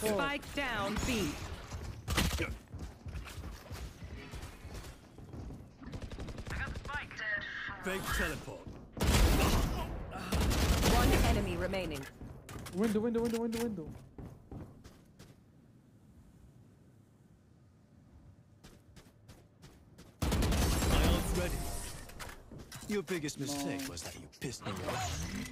Spike down B. Fake teleport. One enemy remaining. Window, window, window, window, window. My ready. Your biggest mistake was that you pissed me off.